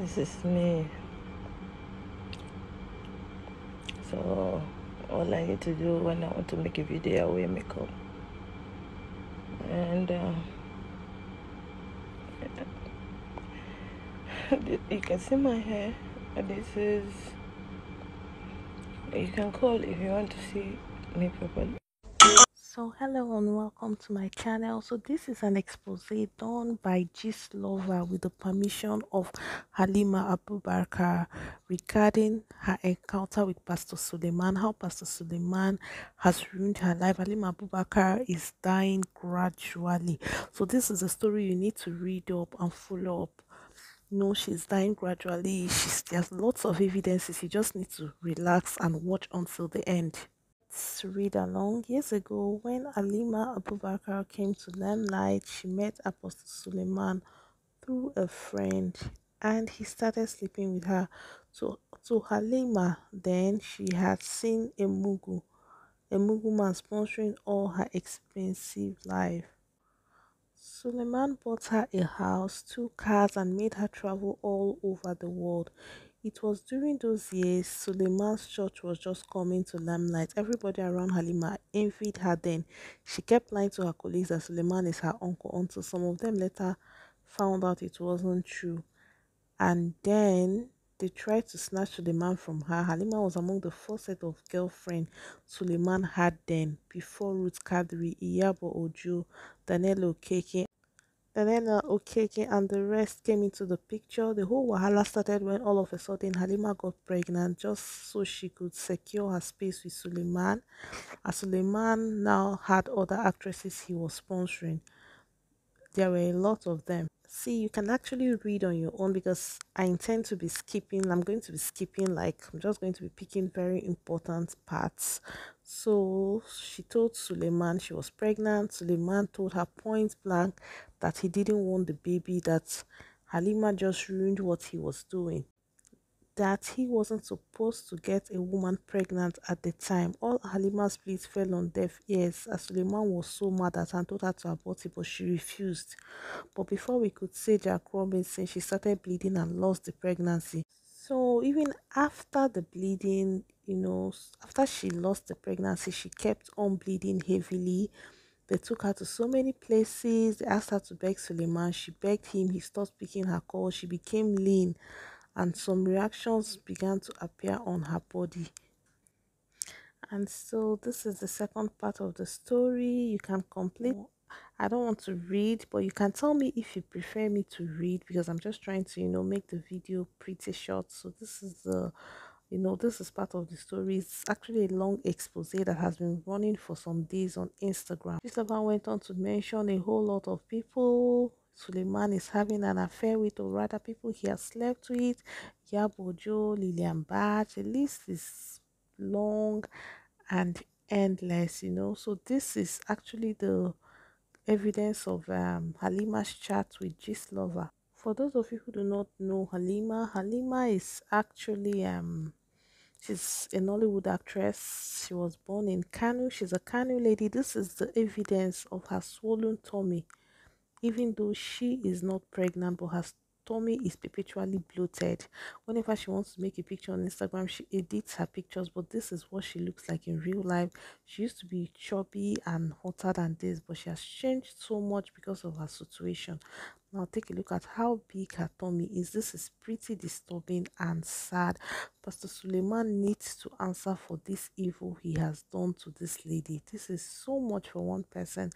This is me. So all I need to do when I want to make a video, I wear makeup. And uh, you can see my hair. And this is you can call if you want to see me properly. So hello and welcome to my channel. So this is an expose done by Gist Lover with the permission of Halima Abubakar regarding her encounter with Pastor Suleiman, how Pastor Suleiman has ruined her life. Halima Abubakar is dying gradually. So this is a story you need to read up and follow up. No, she's dying gradually. She's, there's lots of evidences. You just need to relax and watch until the end. Read along. Years ago, when Alima Abubakar came to Limelight, she met Apostle Suleiman through a friend and he started sleeping with her. So, to Halima, then she had seen a Mugu, a Mugu man sponsoring all her expensive life. Suleiman bought her a house, two cars, and made her travel all over the world. It was during those years Suleiman's church was just coming to limelight. Everybody around Halima envied her then. She kept lying to her colleagues that Suleiman is her uncle until some of them later found out it wasn't true. And then they tried to snatch Suleiman from her. Halima was among the first set of girlfriend Suleiman had then, before Ruth Kadri, Iyabo Ojo, Daniella Okeke, Elena uh, Okeke and the rest came into the picture. The whole wahala started when all of a sudden Halima got pregnant just so she could secure her space with Suleiman. As Suleiman now had other actresses he was sponsoring. There were a lot of them. See, you can actually read on your own because I intend to be skipping. I'm going to be skipping, like, I'm just going to be picking very important parts. So she told Suleiman she was pregnant. Suleiman told her point blank that he didn't want the baby, that Halima just ruined what he was doing that he wasn't supposed to get a woman pregnant at the time. All Halima's pleas fell on deaf ears as Suleiman was so mad at her and told her to abort it, but she refused. But before we could say Jack Robinson, she started bleeding and lost the pregnancy. So even after the bleeding, you know, after she lost the pregnancy, she kept on bleeding heavily. They took her to so many places. They asked her to beg Suleiman. She begged him. He stopped picking her call. She became lean and some reactions began to appear on her body. And so this is the second part of the story. You can complete. I don't want to read, but you can tell me if you prefer me to read because I'm just trying to, you know, make the video pretty short. So this is the you know this is part of the story it's actually a long expose that has been running for some days on instagram Gist Lover went on to mention a whole lot of people Suleiman is having an affair with, or rather, people he has slept with. Yabojo, Lilian Bach. The list is long and endless, you know. So, this is actually the evidence of um, Halima's chat with Gist Lover. For those of you who do not know Halima, Halima is actually um she's a Nollywood actress. She was born in Kano. She's a Kano lady. This is the evidence of her swollen tummy even though she is not pregnant but her tummy is perpetually bloated. Whenever she wants to make a picture on instagram she edits her pictures but this is what she looks like in real life. She used to be chubby and hotter than this but she has changed so much because of her situation now take a look at how big her tummy is. This is pretty disturbing and sad. Pastor Suleiman needs to answer for this evil he has done to this lady. This is so much for one person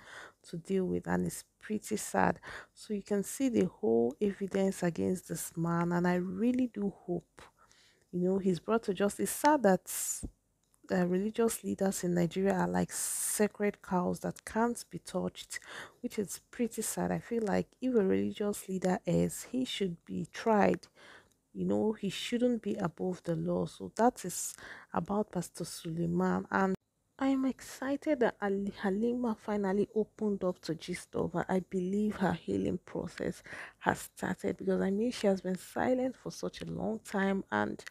to deal with and it's pretty sad. So you can see the whole evidence against this man and I really do hope you know he's brought to justice. Sad that uh, religious leaders in Nigeria are like sacred cows that can't be touched, which is pretty sad. I feel like if a religious leader is, he should be tried. You know, he shouldn't be above the law. So that is about Pastor Suleiman. And I am excited that Ali Halima finally opened up to Gist Lover. I believe her healing process has started because I mean she has been silent for such a long time, and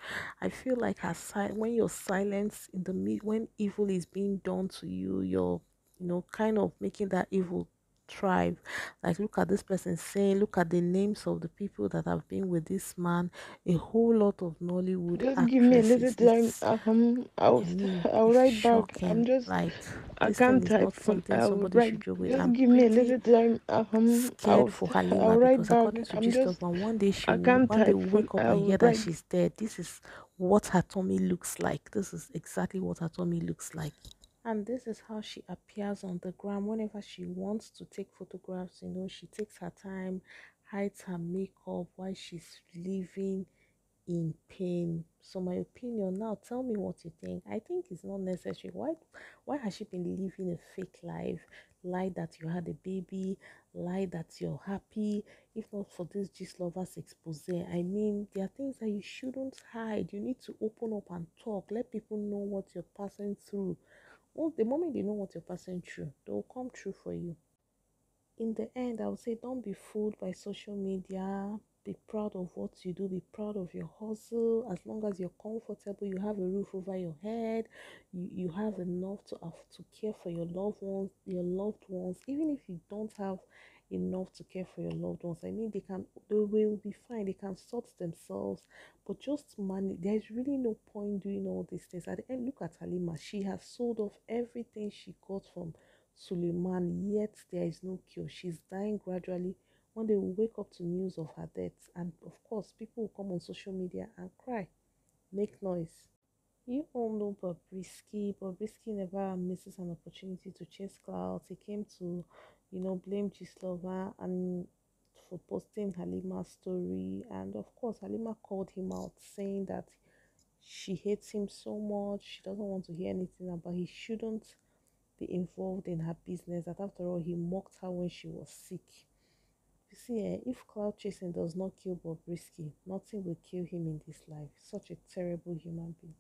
I feel like her si- when you're silent in the when evil is being done to you, you're you know kind of making that evil thrive. Like, look at this person saying, look at the names of the people that have been with this man. A whole lot of Nollywood Just give me a little time. Um, I'll mean, I'll write back. I'm just Like, I can't type. something I'll somebody write. should with. Just I'm give me a little time. Um, scared I'll for I'll write because back. according to I'm just of One, day she I will, one day type. we From, wake up and I'll hear that she's dead. This is what her tummy looks like. This is exactly what her tummy looks like. And this is how she appears on the gram whenever she wants to take photographs. You know, she takes her time, hides her makeup while she's living in pain. So my opinion now, tell me what you think. I think it's not necessary. Why why has she been living a fake life? Lie that you had a baby, lie that you're happy. If not for this gist lovers expose, I mean there are things that you shouldn't hide. You need to open up and talk. Let people know what you're passing through. Well, the moment they know what you're passing through, they'll come true for you in the end, I would say don't be fooled by social media. Be proud of what you do. Be proud of your hustle. As long as you're comfortable, you have a roof over your head. You you have enough to have to care for your loved ones. Your loved ones, even if you don't have enough to care for your loved ones. I mean, they can they will be fine. They can sort themselves. But just money, there's really no point doing all these things. At the end, look at Halima. She has sold off everything she got from Suleiman, yet there is no cure. She's dying gradually. One day we'll wake up to news of her death, and of course, people will come on social media and cry, make noise. You all know Bobrisky. Bobrisky never misses an opportunity to chase clouds. He came to, you know, blame Gist Lover and for posting Halima's story. And of course, Halima called him out, saying that she hates him so much. She doesn't want to hear anything about. He shouldn't be involved in her business. That after all, he mocked her when she was sick. You see, eh, if cloud chasing does not kill Bobrisky, nothing will kill him in this life. Such a terrible human being.